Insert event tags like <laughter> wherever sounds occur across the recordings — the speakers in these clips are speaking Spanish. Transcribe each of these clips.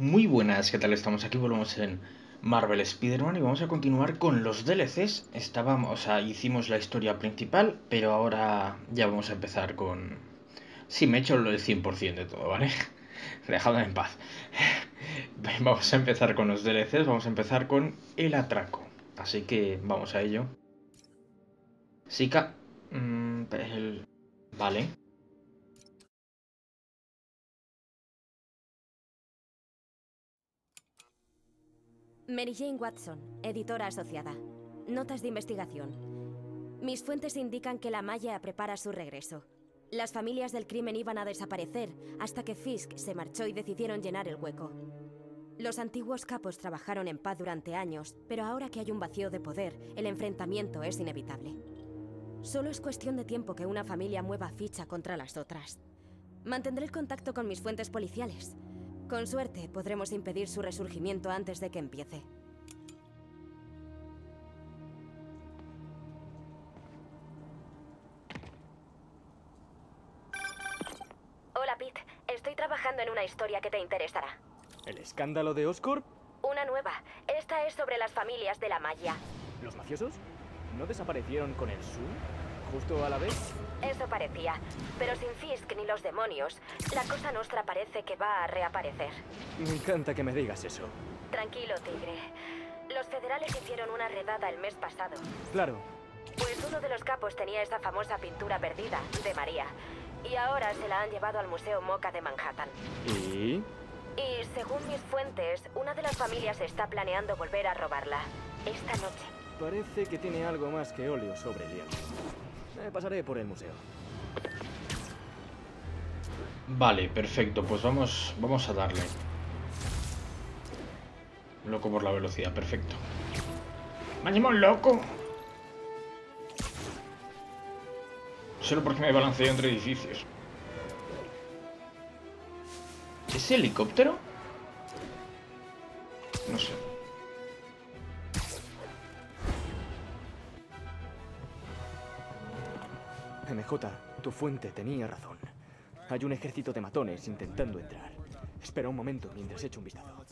Muy buenas, ¿qué tal? Estamos aquí, volvemos en Marvel Spider-Man y vamos a continuar con los DLCs. Estábamos, o sea, hicimos la historia principal, pero ahora ya vamos a empezar con... Sí, me he hecho el 100% de todo, ¿vale? <laughs> Dejadme en paz. <laughs> Vamos a empezar con los DLCs, vamos a empezar con el atraco. Así que vamos a ello. Sika... Mm, el... Vale. Mary Jane Watson, editora asociada. Notas de investigación. Mis fuentes indican que la Maya prepara su regreso. Las familias del crimen iban a desaparecer hasta que Fisk se marchó y decidieron llenar el hueco. Los antiguos capos trabajaron en paz durante años, pero ahora que hay un vacío de poder, el enfrentamiento es inevitable. Solo es cuestión de tiempo que una familia mueva ficha contra las otras. Mantendré el contacto con mis fuentes policiales. Con suerte, podremos impedir su resurgimiento antes de que empiece. Hola, Pete. Estoy trabajando en una historia que te interesará. ¿El escándalo de Oscorp? Una nueva. Esta es sobre las familias de la Maya. ¿Los mafiosos? ¿No desaparecieron con el Zoom? ¿Justo a la vez? Eso parecía. Pero sin Fisk ni los demonios, la cosa nuestra parece que va a reaparecer. Me encanta que me digas eso. Tranquilo, Tigre. Los federales hicieron una redada el mes pasado. Claro. Pues uno de los capos tenía esa famosa pintura perdida, de María. Y ahora se la han llevado al Museo Moca de Manhattan. ¿Y? Y según mis fuentes, una de las familias está planeando volver a robarla. Esta noche. Parece que tiene algo más que óleo sobre el hielo. Eh, pasaré por el museo. Vale, perfecto. Pues vamos, vamos a darle. Loco por la velocidad, perfecto. ¡Máximo loco! Solo porque me balanceo entre edificios. ¿Ese helicóptero? No sé. MJ, tu fuente tenía razón. Hay un ejército de matones intentando entrar. Espera un momento mientras echo un vistazo.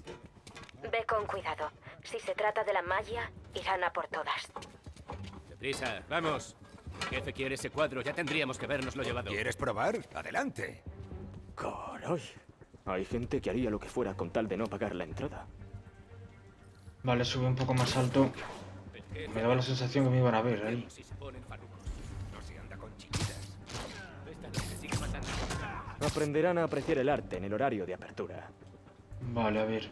Ve con cuidado. Si se trata de la Maya, irán a por todas. Deprisa, vamos. Jefe quiere ese cuadro, ya tendríamos que vernoslo llevado. ¿Quieres probar? Adelante. Caray. Hay gente que haría lo que fuera con tal de no pagar la entrada. Vale, sube un poco más alto. Me daba la sensación que me iban a ver ahí. Si Aprenderán a apreciar el arte en el horario de apertura. Vale, a ver.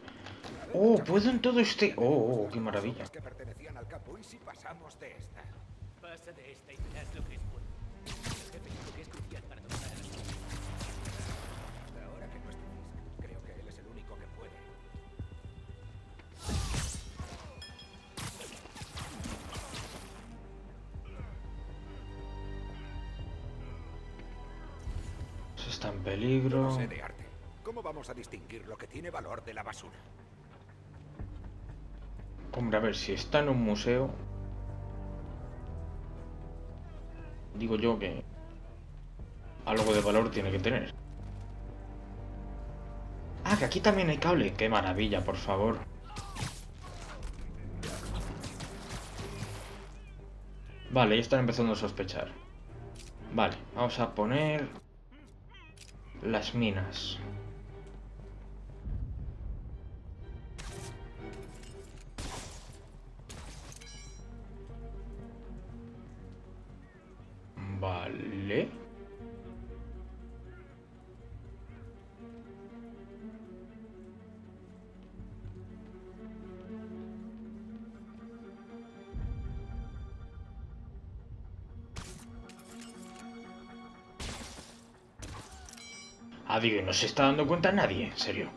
Oh, puedo en todo este... Oh, oh, qué maravilla. Peligro. No sé de arte. ¿Cómo vamos a distinguir lo que tiene valor de la basura? Hombre, a ver, si está en un museo... Digo yo que... Algo de valor tiene que tener. Ah, que aquí también hay cable. Qué maravilla, por favor. Vale, ya están empezando a sospechar. Vale, vamos a poner... Las minas. Ah, digo, no se está dando cuenta nadie, en serio.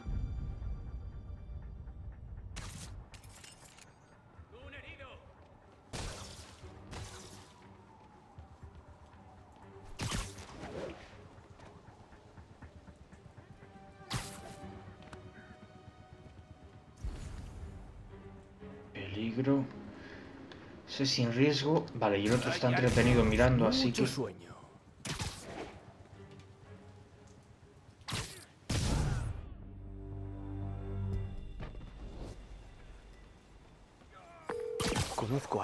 Peligro. Ese sin riesgo. Vale, y el otro está entretenido mirando, así que... sueño.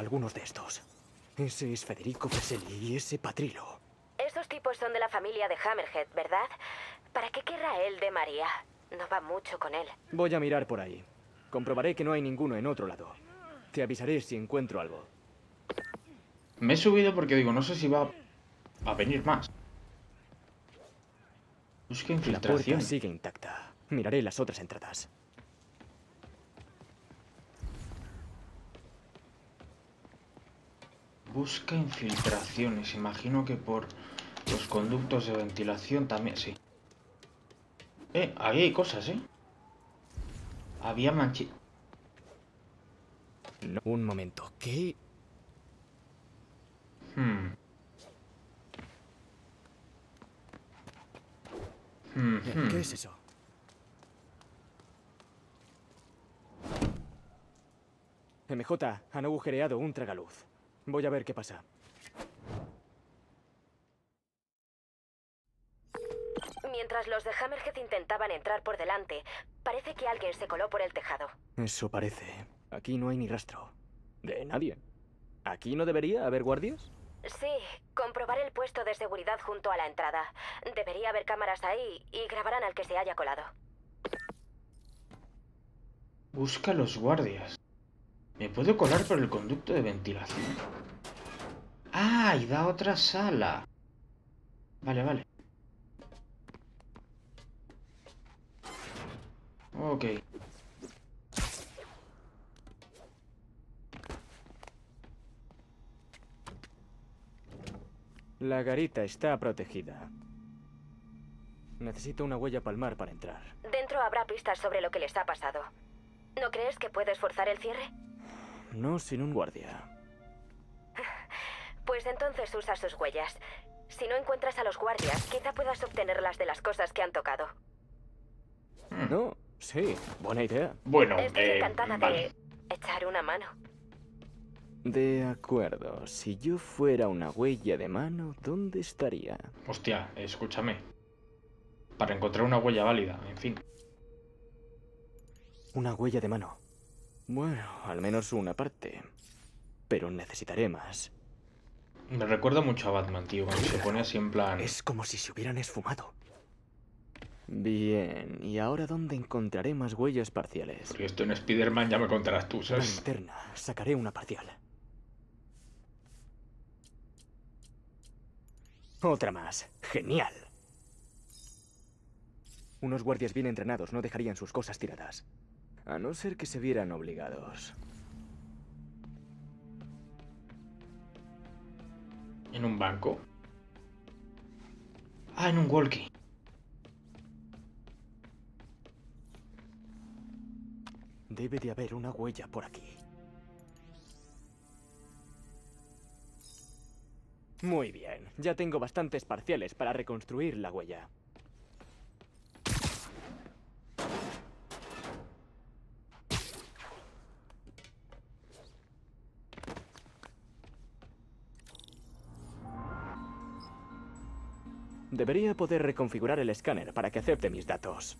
Algunos de estos. Ese es Federico Freselli y ese Patrilo. Esos tipos son de la familia de Hammerhead, ¿verdad? ¿Para qué querrá él de María? No va mucho con él. Voy a mirar por ahí. Comprobaré que no hay ninguno en otro lado. Te avisaré si encuentro algo. Me he subido porque digo, no sé si va a venir más. Busca La infiltración. puerta sigue intacta. Miraré las otras entradas. Busca infiltraciones. Imagino que por los conductos de ventilación también, sí. Eh, ahí hay cosas, ¿eh? Había manchi... No, un momento. ¿Qué? Hmm. Hmm, hmm. ¿Qué es eso? MJ, han agujereado un tragaluz. Voy a ver qué pasa. Mientras los de Hammerhead intentaban entrar por delante, parece que alguien se coló por el tejado. Eso parece. Aquí no hay ni rastro. De nadie. ¿Aquí no debería haber guardias? Sí, comprobar el puesto de seguridad junto a la entrada. Debería haber cámaras ahí y grabarán al que se haya colado. Busca los guardias. Me puedo colar por el conducto de ventilación. Ah, y da otra sala. Vale, vale. Ok. La garita está protegida. Necesito una huella palmar para entrar. Dentro habrá pistas sobre lo que les ha pasado. ¿No crees que puedes forzar el cierre? No sin un guardia. Pues entonces usa sus huellas. Si no encuentras a los guardias, quizá puedas obtenerlas de las cosas que han tocado. No, sí, buena idea. Bueno, Estoy eh, encantada vale. de echar una mano. De acuerdo, si yo fuera una huella de mano, ¿dónde estaría? Hostia, escúchame. Para encontrar una huella válida, en fin. Una huella de mano. Bueno, al menos una parte. Pero necesitaré más. Me recuerda mucho a Batman, tío, cuando se pone así en plan... Es como si se hubieran esfumado. Bien, ¿y ahora dónde encontraré más huellas parciales? Porque esto en Spider-Man ya me contarás tú, ¿sabes? sacaré una parcial. Otra más. Genial. Unos guardias bien entrenados no dejarían sus cosas tiradas. A no ser que se vieran obligados. En un banco. Ah, en un walkie. Debe de haber una huella por aquí. Muy bien, ya tengo bastantes parciales para reconstruir la huella. Debería poder reconfigurar el escáner para que acepte mis datos.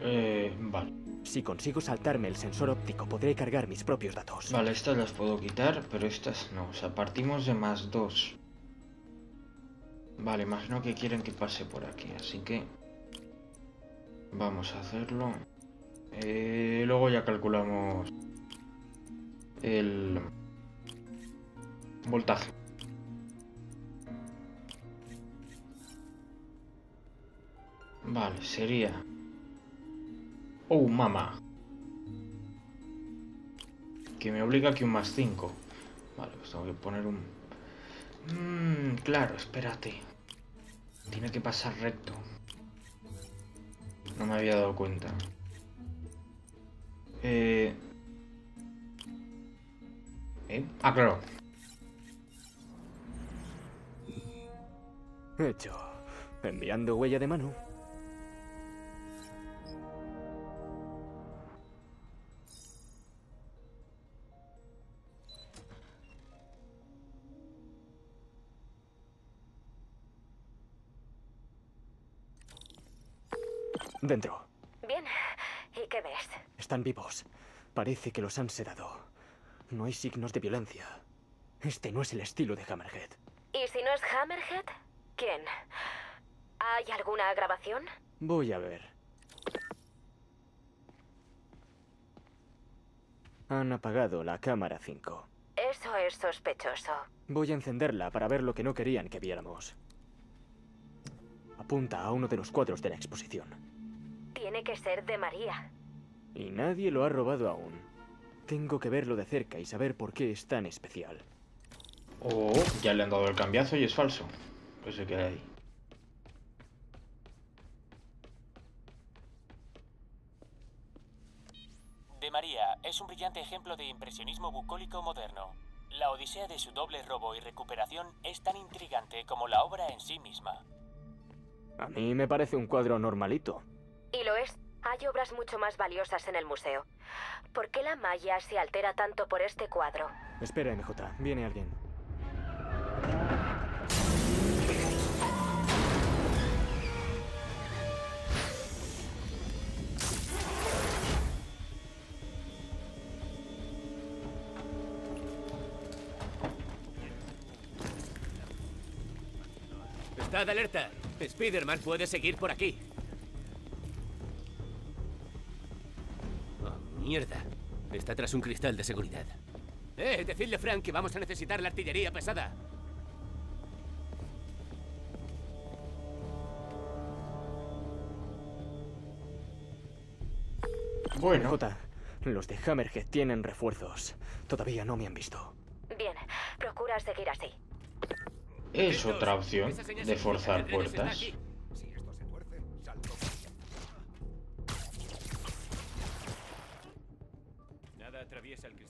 Eh, vale. Si consigo saltarme el sensor óptico, podré cargar mis propios datos. Vale, estas las puedo quitar, pero estas no. O sea, partimos de más dos. Vale, imagino que quieren que pase por aquí, así que... Vamos a hacerlo. Eh, luego ya calculamos... El... Voltaje. Vale, sería... Oh, mamá. Que me obliga que un más 5. Vale, pues tengo que poner un... Mmm, claro, espérate. Tiene que pasar recto. No me había dado cuenta. Eh... ¿Eh? Ah, claro. Hecho. Enviando huella de mano. Dentro. ¿Y qué ves? Están vivos. Parece que los han sedado. No hay signos de violencia. Este no es el estilo de Hammerhead. ¿Y si no es Hammerhead? ¿Quién? ¿Hay alguna grabación? Voy a ver. Han apagado la cámara 5. Eso es sospechoso. Voy a encenderla para ver lo que no querían que viéramos. Apunta a uno de los cuadros de la exposición. Tiene que ser de María. Y nadie lo ha robado aún. Tengo que verlo de cerca y saber por qué es tan especial. Oh, ya le han dado el cambiazo y es falso. Pues se queda ahí. De María es un brillante ejemplo de impresionismo bucólico moderno. La odisea de su doble robo y recuperación es tan intrigante como la obra en sí misma. A mí me parece un cuadro normalito. Y lo es. Hay obras mucho más valiosas en el museo. ¿Por qué la malla se altera tanto por este cuadro? Espera, MJ. Viene alguien. Estad alerta. Spider-Man puede seguir por aquí. Mierda. Está tras un cristal de seguridad. Eh, decidle, Frank, que vamos a necesitar la artillería pesada. Bueno, los de Hammerhead tienen refuerzos. Todavía no me han visto. Bien, procura seguir así. es otra opción de forzar puertas.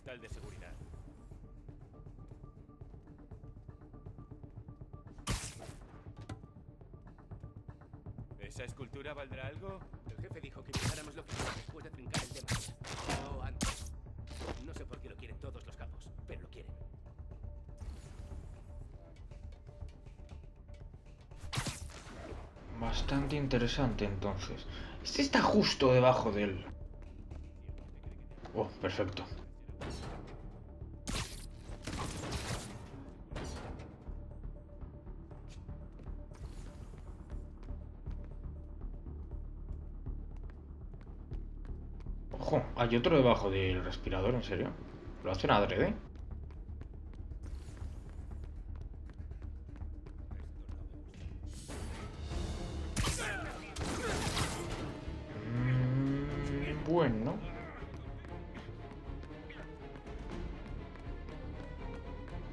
Cristal de seguridad. ¿Esa escultura valdrá algo? El jefe dijo que miráramos lo que después de trincar el tema. No antes. No sé por qué lo quieren todos los campos, pero lo quieren. Bastante interesante entonces. Este está justo debajo de él. Oh, perfecto. Hay otro debajo del respirador, ¿en serio? ¿Lo hacen adrede? Mm, bueno.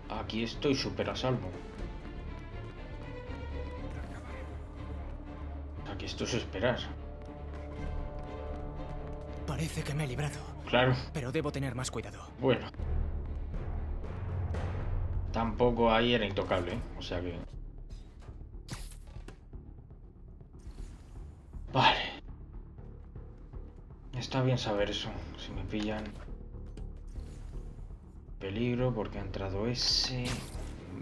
Aquí estoy súper a salvo. Aquí esto es esperar. Parece que me he librado, Claro, pero debo tener más cuidado. bueno. Tampoco ahí era intocable, ¿eh? O sea que... Vale. Está bien saber eso. Si me pillan... Peligro porque ha entrado ese...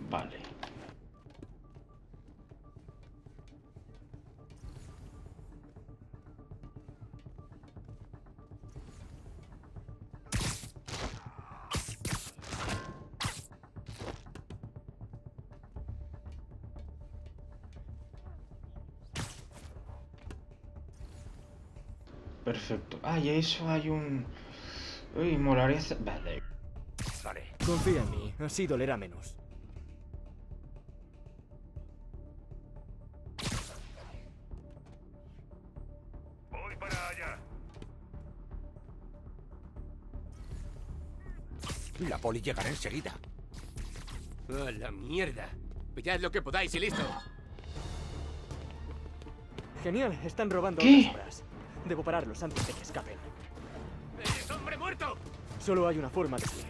Vale. Y eso hay un... Uy, molaría hacer... Vale. Vale. Confía en mí, así dolerá menos. Voy para allá. La poli llegará enseguida. ¡A la mierda! Pillad lo que podáis y listo. Genial, están robando ¿Qué? otras obras. Debo pararlos antes de que escapen. ¡Es hombre muerto! Solo hay una forma de salir.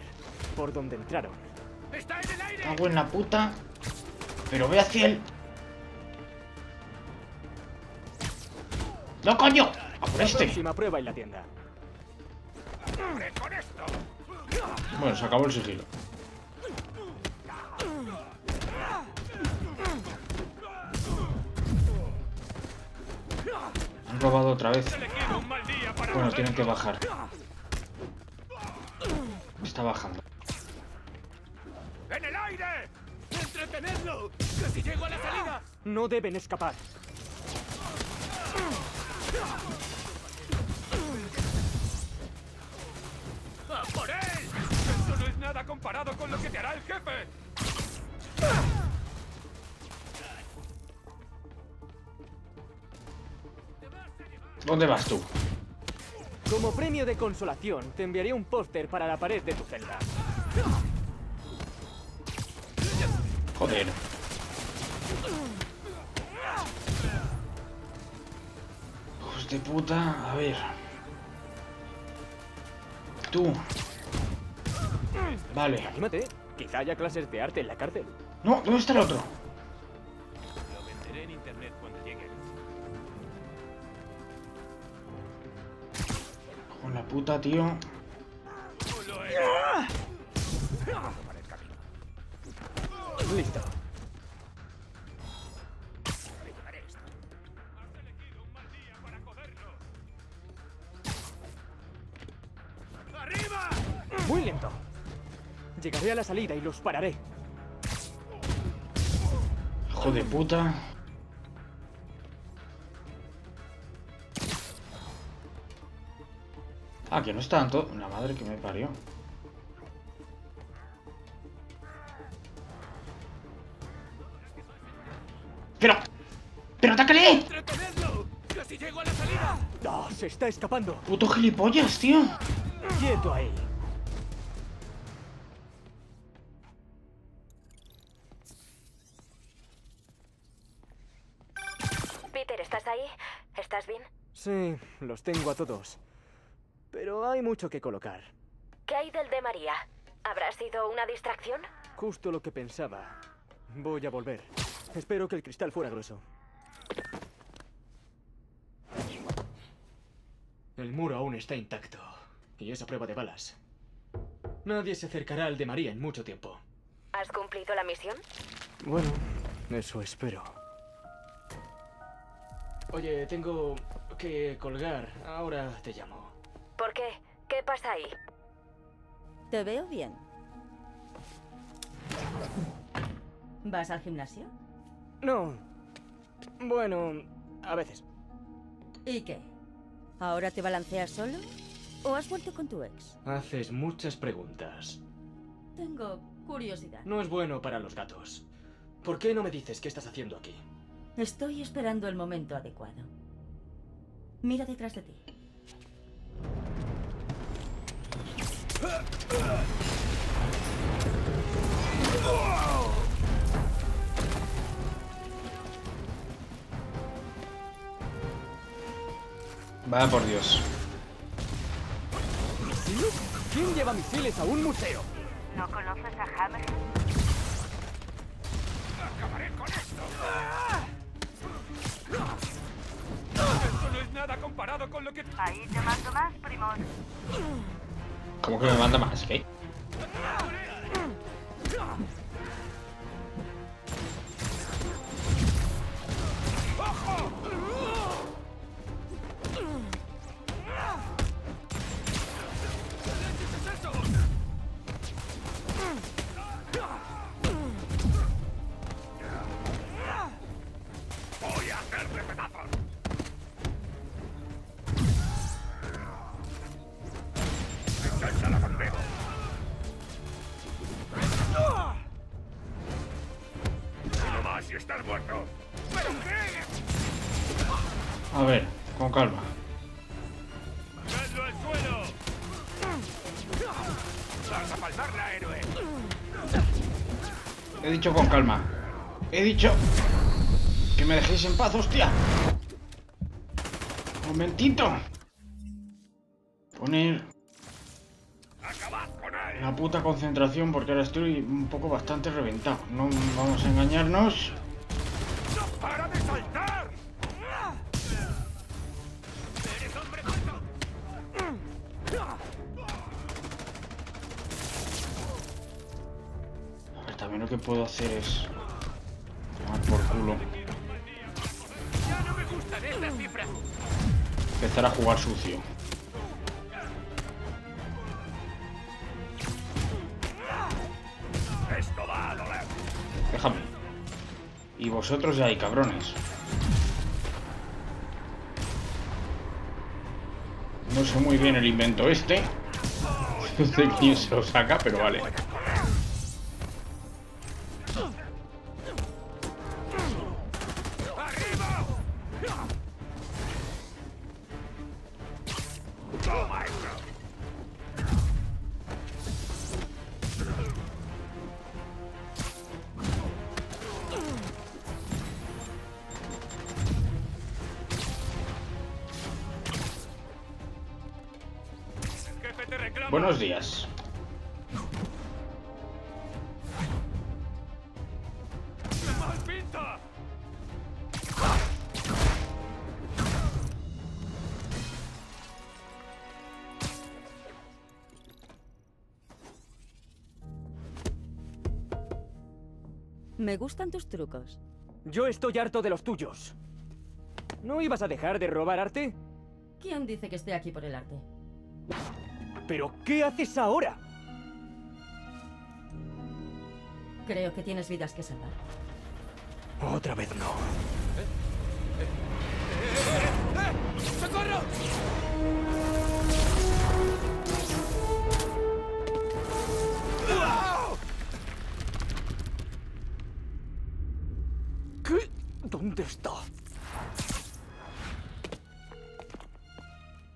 Por donde entraron. ¡Está en el aire! Cago en la puta. Pero ve hacia él. ¡No, coño! ¡A por este! Próxima prueba en la tienda. con esto! Bueno, se acabó el sigilo. Robado otra vez. ¡Le quiero un mal día Bueno, tienen que bajar. Está bajando. ¡En el aire! ¡Entretenedlo! ¡Casi llego a la salida! No deben escapar. ¡A por él! ¡Esto no es nada comparado con lo que te hará el jefe! ¿Dónde vas tú? Como premio de consolación, te enviaré un póster para la pared de tu celda. Joder. Hijos de puta. A ver. Tú. Vale. Anímate, quizá haya clases de arte en la cárcel. No, ¿dónde está el otro? Puta, tío. ¡Lo he- Listo. Muy lento. Llegaré a la salida y los pararé. Hijo de puta. Ah, que no está tanto. La madre que me parió. ¡Pero! ¡Pero atácale! ¡Entretenedlo! ¡Casi llego a la salida! ¡Ah, se está escapando! ¡Puto gilipollas, tío! ¡Quieto ahí! Peter, ¿estás ahí? ¿Estás bien? Sí, los tengo a todos. Pero hay mucho que colocar. ¿Qué hay del de María? ¿Habrá sido una distracción? Justo lo que pensaba. Voy a volver. Espero que el cristal fuera grueso. El muro aún está intacto. Y es a prueba de balas. Nadie se acercará al de María en mucho tiempo. ¿Has cumplido la misión? Bueno, eso espero. Oye, tengo que colgar. Ahora te llamo. ¿Por qué? ¿Qué pasa ahí? Te veo bien. ¿Vas al gimnasio? No. Bueno, a veces. ¿Y qué? ¿Ahora te balanceas solo? ¿O has vuelto con tu ex? Haces muchas preguntas. Tengo curiosidad. No es bueno para los gatos. ¿Por qué no me dices qué estás haciendo aquí? Estoy esperando el momento adecuado. Mira detrás de ti. Vaya por Dios. ¿Misiles? ¿Quién lleva misiles a un museo? ¿No conoces a Hammer? ¡Acabaré con esto! ¡Esto no es nada comparado con lo que... Ahí te mando más, primos. ¿Cómo que me manda más? ¿Qué? Dicho con calma. He dicho que me dejéis en paz, hostia. Momentito. Poner la puta concentración porque ahora estoy un poco bastante reventado. No vamos a engañarnos. hacer es... Tomar por culo. Empezar a jugar sucio. Déjame. Y vosotros ya hay, cabrones. No sé muy bien el invento este. <laughs> De quién se lo saca, pero vale. Me gustan tus trucos. Yo estoy harto de los tuyos. ¿No ibas a dejar de robar arte? ¿Quién dice que esté aquí por el arte? ¿Pero qué haces ahora? Creo que tienes vidas que salvar. Otra vez no. ¡Socorro! ¿Dónde está?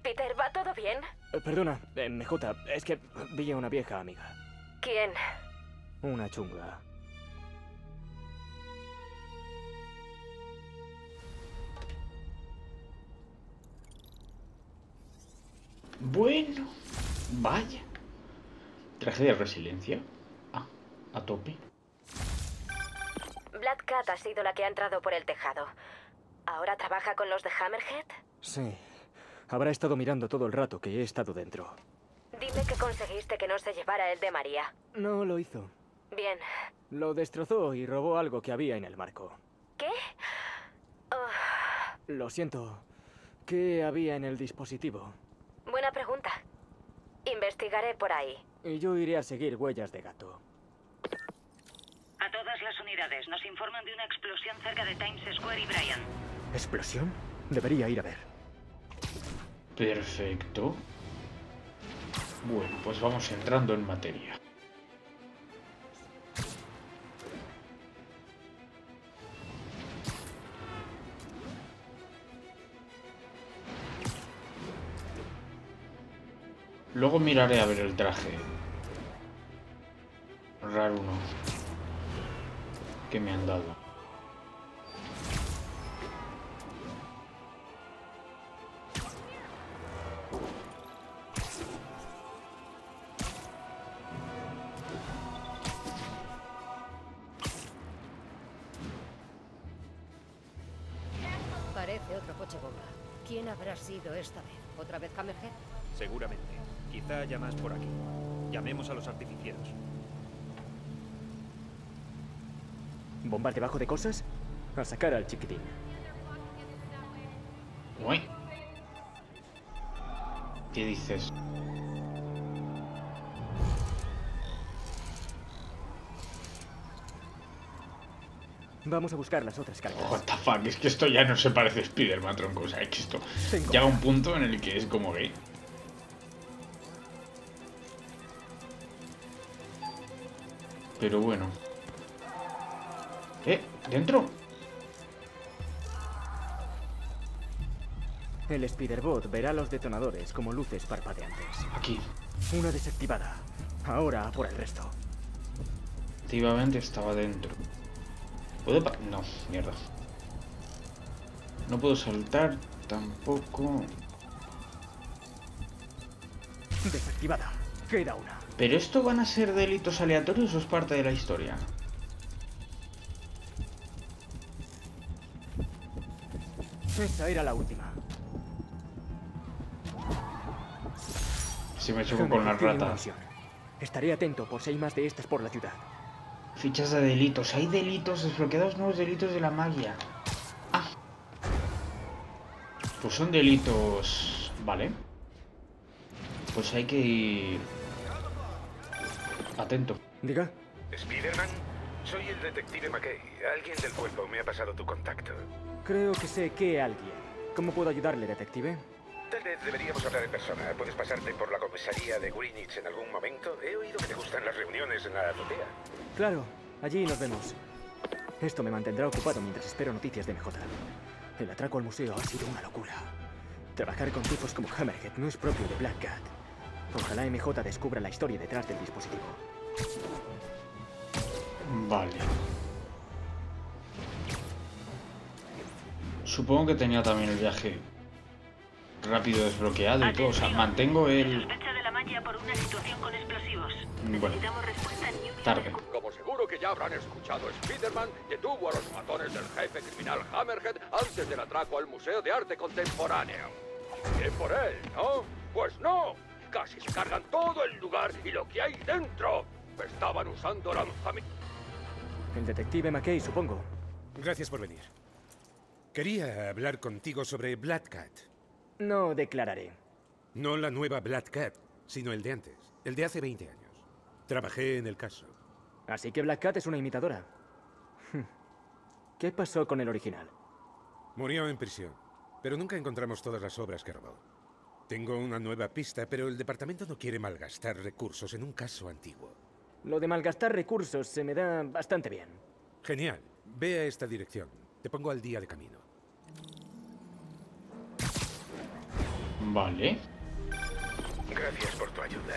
Peter, ¿va todo bien? Eh, perdona, eh, MJ, es que vi a una vieja amiga. ¿Quién? Una chunga. Bueno, vaya. Traje de resiliencia. Ah, a tope. Black Cat ha sido la que ha entrado por el tejado. ¿Ahora trabaja con los de Hammerhead? Sí. Habrá estado mirando todo el rato que he estado dentro. Dime que conseguiste que no se llevara el de María. No lo hizo. Bien. Lo destrozó y robó algo que había en el marco. ¿Qué? Oh, Lo siento. ¿Qué había en el dispositivo? buena pregunta. Investigaré por ahí. Y yo iré a seguir huellas de gato. Las unidades nos informan de una explosión cerca de Times Square y Bryan. ¿Explosión? Debería ir a ver. Perfecto. Bueno, pues vamos entrando en materia. Luego miraré a ver el traje. Raro uno. Que me han dado. Parece otro coche bomba. ¿Quién habrá sido esta vez? ¿Otra vez Hammerhead? Seguramente. Quizá haya más por aquí. Llamemos a los artificieros. ¿Bombar debajo de cosas? A sacar al chiquitín. Uy. ¿Qué dices? Vamos a buscar las otras cargas. What the fuck, es que esto ya no se parece a Spider-Man, tronco. O sea, es que esto llega a un punto en el que es como gay. Pero bueno. ¿Eh? ¿Dentro? El Spiderbot verá los detonadores como luces parpadeantes. Aquí. Una desactivada. Ahora por el resto. Efectivamente estaba dentro. ¿Puedo pa- No, mierda. No puedo saltar tampoco. Desactivada. Queda una. ¿Pero esto van a ser delitos aleatorios o es parte de la historia? Esa era la última. Si me choco con ratas. misión. Estaré atento por si hay más de estas por la ciudad. Fichas de delitos. Hay delitos desbloqueados nuevos delitos de la magia. Ah. Pues son delitos. Vale. Pues hay que ir. Atento. Diga. ¿Spiderman? Soy el detective McKay. Alguien del cuerpo me ha pasado tu contacto. Creo que sé que alguien. ¿Cómo puedo ayudarle, detective? Tal vez deberíamos hablar en persona. ¿Puedes pasarte por la comisaría de Greenwich en algún momento? He oído que te gustan las reuniones en la azotea. Claro, allí nos vemos. Esto me mantendrá ocupado mientras espero noticias de MJ. El atraco al museo ha sido una locura. Trabajar con tipos como Hammerhead no es propio de Black Cat. Ojalá MJ descubra la historia detrás del dispositivo. Vale. Supongo que tenía también el viaje rápido desbloqueado y todo. O sea, mantengo el... Sospecha de la malla por una situación con explosivos. Bueno, tarde. Como seguro que ya habrán escuchado, Spider-Man detuvo a los matones del jefe criminal Hammerhead antes del atraco al Museo de Arte Contemporáneo. Bien por él, ¿no? Pues no. Casi se cargan todo el lugar y lo que hay dentro. Estaban usando lanzamientos. El detective McKay, supongo. Gracias por venir. Quería hablar contigo sobre Black Cat. No declararé. No la nueva Black Cat, sino el de antes. El de hace 20 años. Trabajé en el caso. Así que Black Cat es una imitadora. ¿Qué pasó con el original? Murió en prisión, pero nunca encontramos todas las obras que robó. Tengo una nueva pista, pero el departamento no quiere malgastar recursos en un caso antiguo. Lo de malgastar recursos se me da bastante bien. Genial. Ve a esta dirección. Te pongo al día de camino. Vale. Gracias por tu ayuda.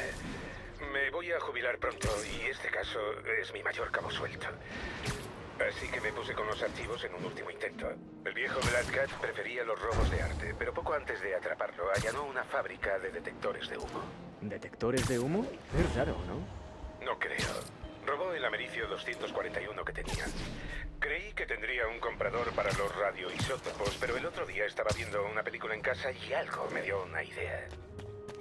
Me voy a jubilar pronto y este caso es mi mayor cabo suelto. Así que me puse con los archivos en un último intento. El viejo Black Cat prefería los robos de arte, pero poco antes de atraparlo allanó una fábrica de detectores de humo. ¿Detectores de humo? Es raro, ¿no? No creo. Robó el americio 241 que tenía. Creí que tendría un comprador para los radioisótopos, pero el otro día estaba viendo una película en casa y algo me dio una idea.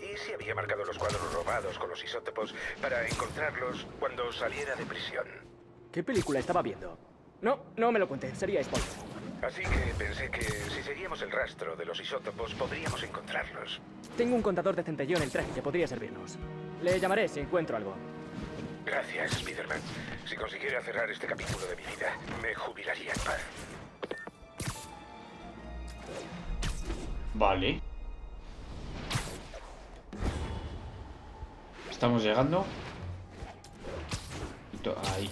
Y si había marcado los cuadros robados con los isótopos para encontrarlos cuando saliera de prisión. ¿Qué película estaba viendo? No, no me lo cuente, sería spoiler. Así que pensé que si seguíamos el rastro de los isótopos podríamos encontrarlos. Tengo un contador de centelleo en traje que podría servirnos. Le llamaré si encuentro algo. Gracias, Spider-Man. Si consiguiera cerrar este capítulo de mi vida, me jubilaría en paz. Vale. Estamos llegando. Ahí.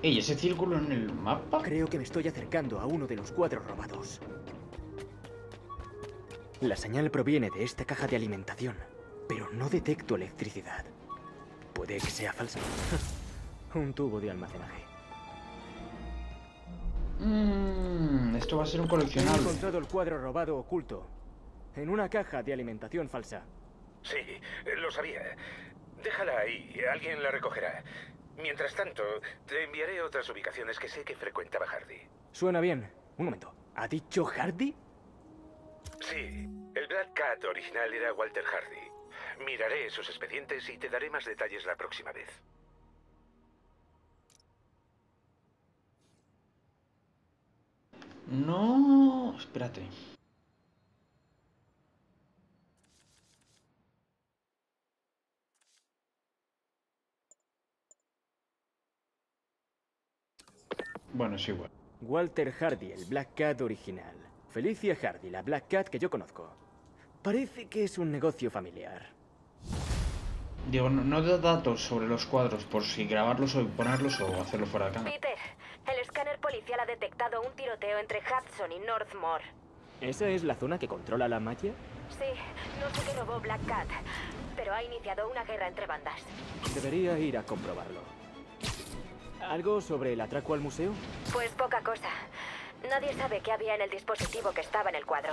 Ey, ese círculo en el mapa. Creo que me estoy acercando a uno de los cuadros robados. La señal proviene de esta caja de alimentación, pero no detecto electricidad. Puede que sea falsa. <laughs> Un tubo de almacenaje. Mm, esto va a ser un He coleccionable. encontrado el cuadro robado oculto en una caja de alimentación falsa. Sí, lo sabía. Déjala ahí, alguien la recogerá. Mientras tanto, te enviaré otras ubicaciones que sé que frecuentaba Hardy. Suena bien. Un momento. ¿Ha dicho Hardy? Sí, el Black Cat original era Walter Hardy. Miraré sus expedientes y te daré más detalles la próxima vez. No, espérate. Bueno, es igual. Walter Hardy, el Black Cat original. Felicia Hardy, la Black Cat que yo conozco. Parece que es un negocio familiar. Digo, no, no da datos sobre los cuadros por si grabarlos o ponerlos o hacerlo fuera de cámara. Peter, el escáner policial ha detectado un tiroteo entre Hudson y Northmore. ¿Esa es la zona que controla la malla? Sí, no sé qué robó Black Cat, pero ha iniciado una guerra entre bandas. Debería ir a comprobarlo. ¿Algo sobre el atraco al museo? Pues poca cosa. Nadie sabe qué había en el dispositivo que estaba en el cuadro.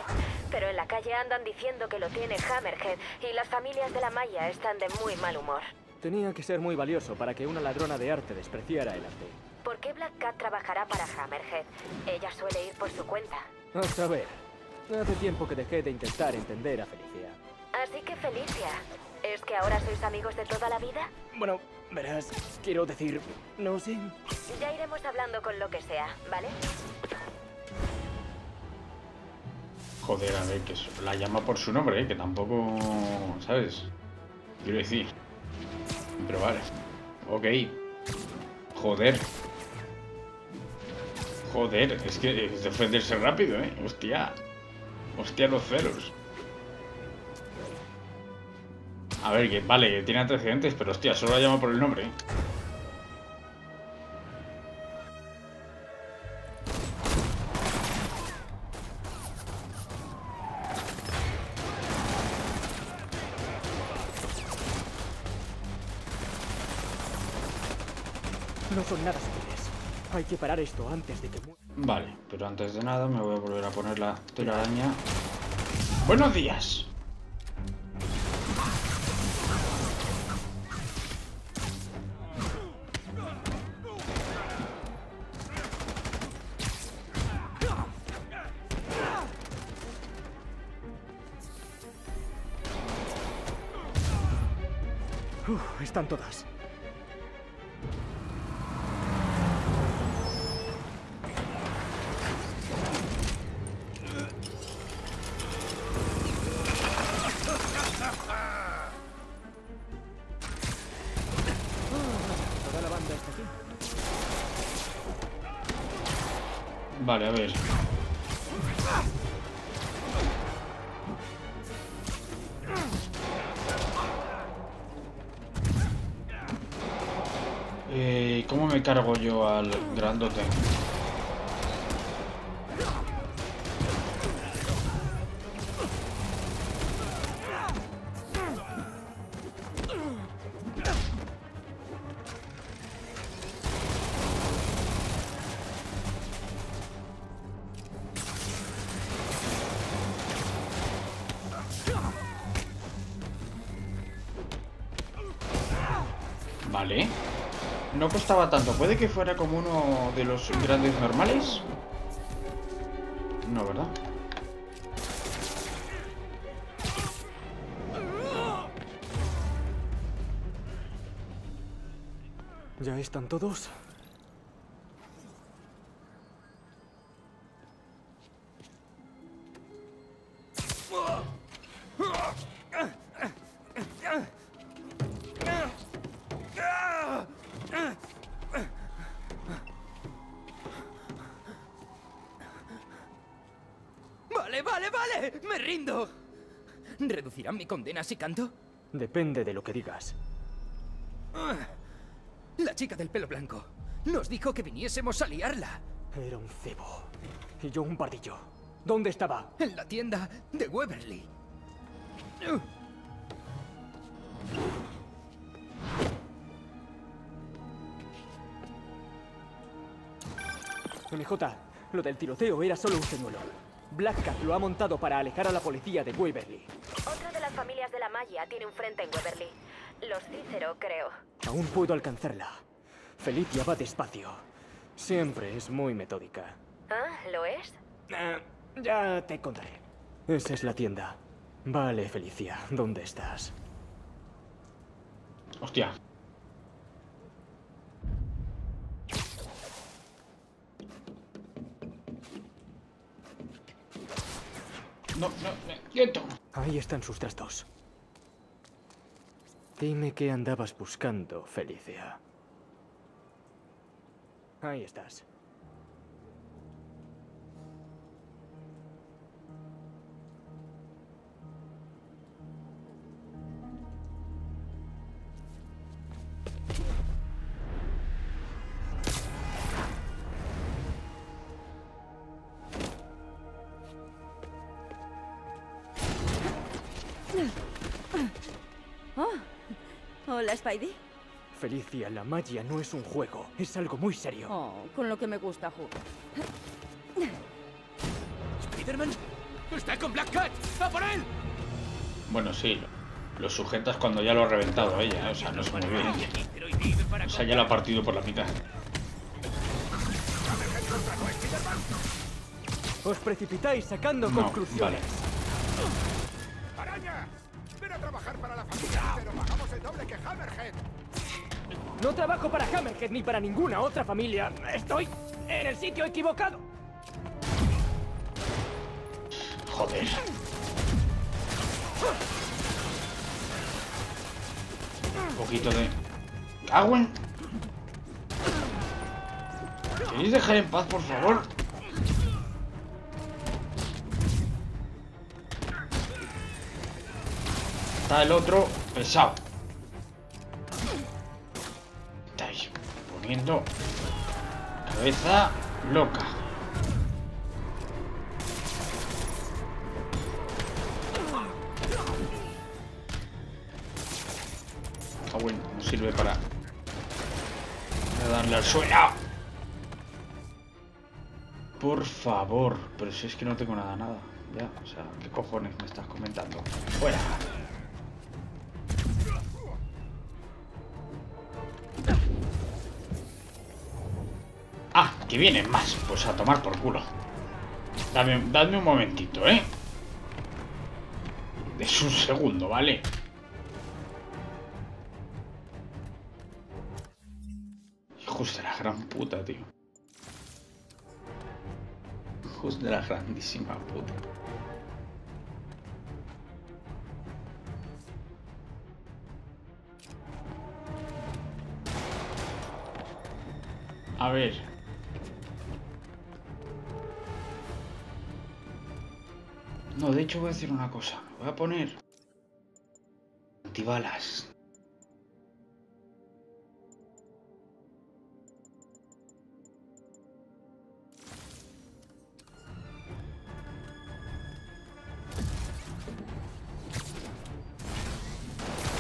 Pero en la calle andan diciendo que lo tiene Hammerhead y las familias de la malla están de muy mal humor. Tenía que ser muy valioso para que una ladrona de arte despreciara el arte. ¿Por qué Black Cat trabajará para Hammerhead? Ella suele ir por su cuenta. A saber, hace tiempo que dejé de intentar entender a Felicia. Así que Felicia, ¿es que ahora sois amigos de toda la vida? Bueno, verás, quiero decir, no sé. Ya iremos hablando con lo que sea, ¿vale? Joder, a ver, que la llama por su nombre, ¿eh? que tampoco. ¿Sabes? Quiero decir. Pero vale. Ok. Joder. Joder, es que es defenderse rápido, ¿eh? Hostia. Hostia, los ceros. A ver, que vale, que tiene antecedentes, pero hostia, solo la llamo por el nombre. ¿eh? No son nada sutiles. Hay que parar esto antes de que muera. Vale, pero antes de nada me voy a volver a poner la telaraña. ¡Buenos días! Uf, están todas. Vale, a Vale. No costaba tanto. ¿Puede que fuera como uno de los grandes normales? No, ¿verdad? ¿Ya están todos? ¿Reducirán mi condena si canto? Depende de lo que digas. Ah, La chica del pelo blanco nos dijo que viniésemos a liarla. Era un cebo. Y yo un pardillo. ¿Dónde estaba? En la tienda de Weberly. MJ, lo del tiroteo era solo un señuelo. Black Cat lo ha montado para alejar a la policía de Waverly. Otra de las familias de la Maya tiene un frente en Weberly. Los Cícero, creo. Aún puedo alcanzarla. Felicia va despacio. Siempre es muy metódica. ¿Ah? ¿Lo es? Ah, ya te contaré. Esa es la tienda. Vale, Felicia, ¿dónde estás? Hostia. No, no, quieto. Ahí están sus trastos. Dime qué andabas buscando, Felicia. Ahí estás. Hola, Spidey. Felicia, la magia no es un juego, es algo muy serio. Oh, con lo que me gusta jugar. ¿Spiderman? ¡Está con Black Cat! ¡A por él! Bueno, sí. lo- Lo sujetas cuando ya lo ha reventado ella, ¿eh? o sea, no se mueve bien. O sea, ya lo ha partido por la mitad. Os precipitáis sacando No, conclusiones. Trabajar para la familia, pero pagamos el doble que Hammerhead. No trabajo para Hammerhead ni para ninguna otra familia. Estoy en el sitio equivocado. Joder. Un poquito de... ¿Cago en? ¿Queréis dejar en paz, por favor? Está el otro pesado. Estáis poniendo cabeza loca. Ah, bueno, no sirve para darle al suelo. Por favor, pero si es que no tengo nada, nada. Ya, o sea, ¿qué cojones me estás comentando? Fuera. Que vienen más. Pues a tomar por culo. Dame, dadme un momentito, ¿eh? Es un segundo, ¿vale? Hijos de la gran puta, tío. Hijos de la grandísima puta. A ver. No, de hecho voy a hacer una cosa. Voy a poner... Antibalas.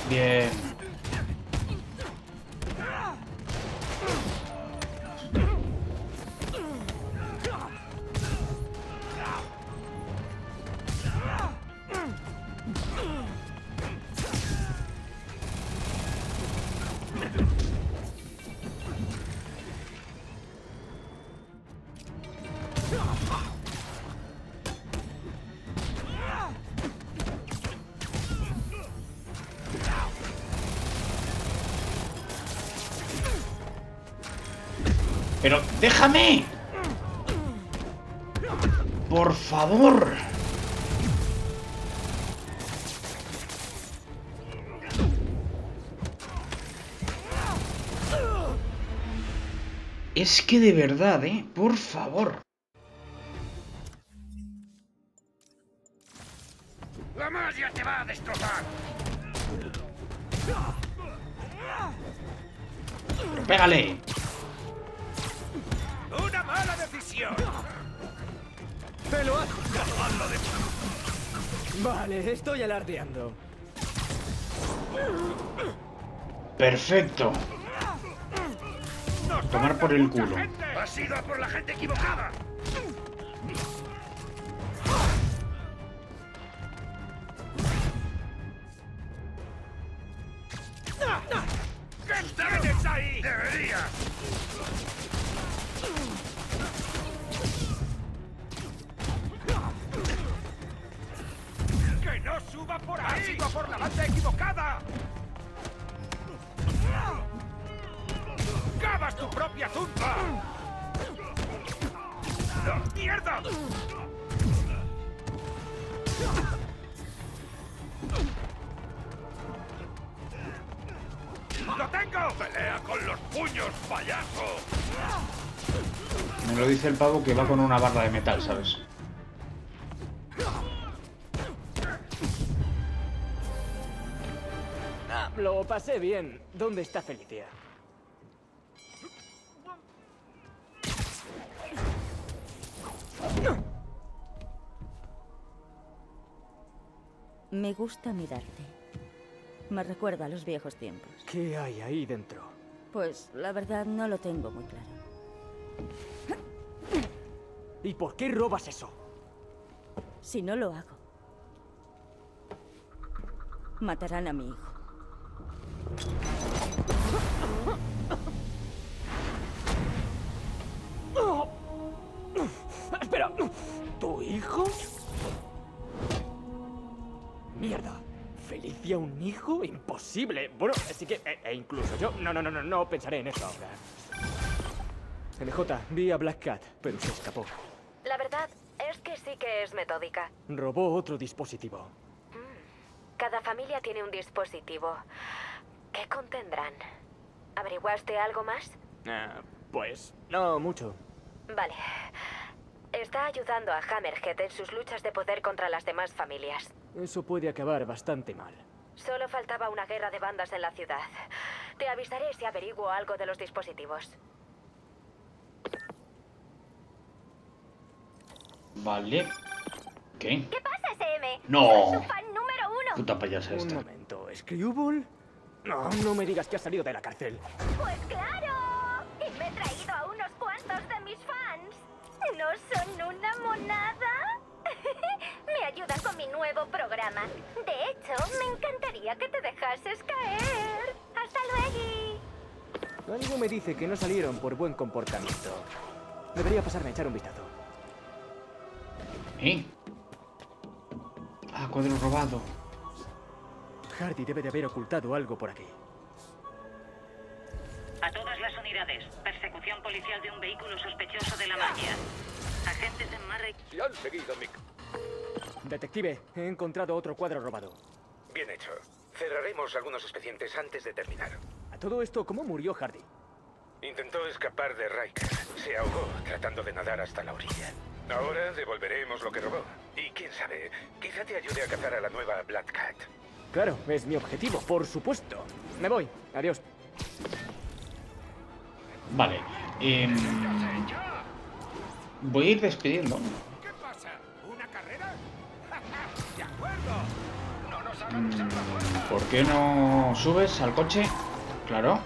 Bien. Pero déjame. Por favor. Es que de verdad, ¿eh? Por favor. ¡La magia te va a destrozar! Pero pégale. Vale, estoy alardeando. Perfecto. Tomar por el culo. ¡Has ido a por la gente equivocada! ¡Has ido a por la banda equivocada! ¡Cavas tu propia tumba! ¡No, ¡Mierda! ¡Lo tengo! ¡Pelea con los puños, payaso! Me lo dice el pavo que va con una barra de metal, ¿sabes? Lo pasé bien. ¿Dónde está Felicia? Me gusta mirarte. Me recuerda a los viejos tiempos. ¿Qué hay ahí dentro? Pues la verdad no lo tengo muy claro. ¿Y por qué robas eso? Si no lo hago, matarán a mi hijo. Espera, ¿tu hijo? Mierda. ¿Felicia un hijo? Imposible. Bueno, así que... E, e incluso yo... No, no, no, no, no pensaré en eso ahora. MJ, vi a Black Cat, pero se escapó. La verdad es que sí que es metódica. Robó otro dispositivo. Cada familia tiene un dispositivo. ¿Qué contendrán? ¿Averiguaste algo más? Ah, Pues, no mucho. Vale. Está ayudando a Hammerhead en sus luchas de poder contra las demás familias. Eso puede acabar bastante mal. Solo faltaba una guerra de bandas en la ciudad. Te avisaré si averiguo algo de los dispositivos. Vale. ¿Qué? ¿Qué pasa, SM? No. Soy su fan número uno. Puta payasa Un esta. momento, ¿Screwball? No, no me digas que has salido de la cárcel. Pues claro. Y me he traído a unos cuantos de mis fans. ¿No son una monada? <laughs> me ayudan con mi nuevo programa. De hecho, me encantaría que te dejases caer. Hasta luego. Algo me dice que no salieron por buen comportamiento. Debería pasarme a echar un vistazo. ¿Eh? Ah, cuadro robado. Hardy debe de haber ocultado algo por aquí. A todas las unidades. Persecución policial de un vehículo sospechoso de la magia. Agentes en Marray. Y han seguido mi... Detective, he encontrado otro cuadro robado. Bien hecho. Cerraremos algunos expedientes antes de terminar. A todo esto, ¿cómo murió Hardy? Intentó escapar de Riker. Se ahogó tratando de nadar hasta la orilla. Ahora devolveremos lo que robó. Y quién sabe, quizá te ayude a cazar a la nueva Black Cat. Claro, es mi objetivo, por supuesto. Me voy. Adiós. Vale. em, voy a ir despidiendo. ¿Qué pasa? ¿Una carrera? <laughs> ¡De acuerdo! ¡No nos Mm, ¿Por qué no subes al coche? Claro.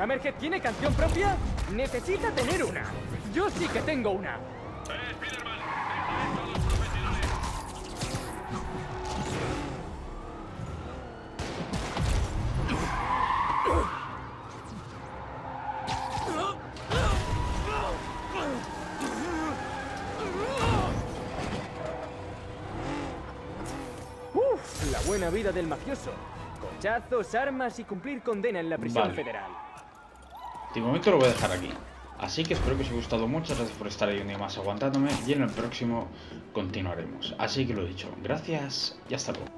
¿Hammerhead tiene canción propia? Necesita tener una. Yo sí que tengo una. Buena vida del mafioso. Cochazos, armas y cumplir condena en la prisión Vale. federal. De momento lo voy a dejar aquí. Así que espero que os haya gustado. Muchas gracias por estar ahí un día más aguantándome. Y en el próximo continuaremos. Así que lo dicho. Gracias y hasta luego.